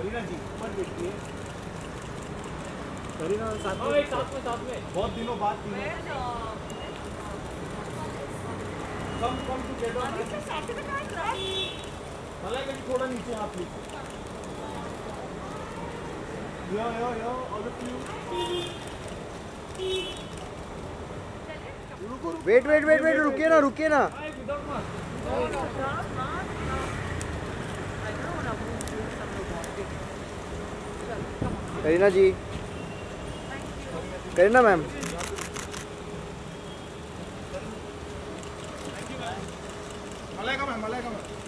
करीना जी ऊपर देखिए करीना साथ में साथ में साथ में बहुत दिनों बाद तीनों कम कम टुगेदर मलाई का थोड़ा नीचे हाथ नीचे yo yo yo all of you wait wait wait wait रुकिए ना रुकिए ना। करीना जी। करीना मैम। मलेगा मैम मलेगा मैम।